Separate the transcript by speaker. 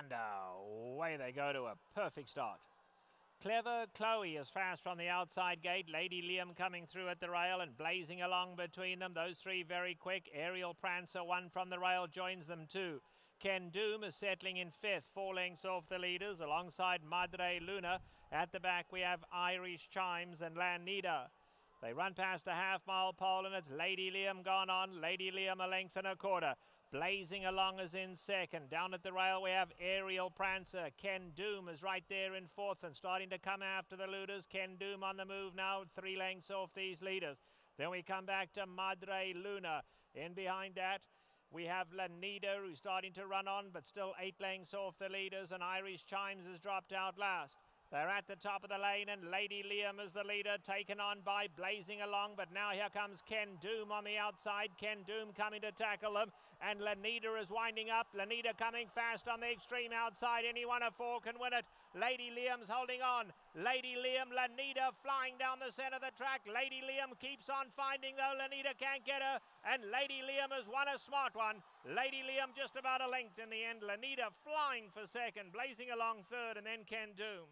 Speaker 1: And away they go to a perfect start. Clever Chloe is fast from the outside gate. Lady Liam coming through at the rail and blazing along between them. Those three very quick. Aerial Prancer, one from the rail, joins them too. Ken Doom is settling in fifth, four lengths off the leaders, alongside Madre Luna. At the back, we have Irish Chimes and Lanida. They run past a half mile pole and it's Lady Liam gone on. Lady Liam a length and a quarter. Blazing along is in second. Down at the rail we have Aerial Prancer. Ken Doom is right there in fourth and starting to come after the leaders. Ken Doom on the move now, three lengths off these leaders. Then we come back to Madre Luna. In behind that, we have Lanida who's starting to run on, but still eight lengths off the leaders, and Irish Chimes has dropped out last. They're at the top of the lane, and Lady Liam is the leader, taken on by Blazing Along. But now here comes Ken Doom on the outside. Ken Doom coming to tackle them, and Lanita is winding up. Lanita coming fast on the extreme outside. Anyone of four can win it. Lady Liam's holding on. Lady Liam, Lanita flying down the centre of the track. Lady Liam keeps on finding, though. Lanita can't get her, and Lady Liam has won a smart one. Lady Liam just about a length in the end. Lanita flying for second, Blazing Along third, and then Ken Doom.